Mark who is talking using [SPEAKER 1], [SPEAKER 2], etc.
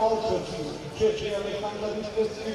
[SPEAKER 1] o odrzeć się dzieci, ale handla już bez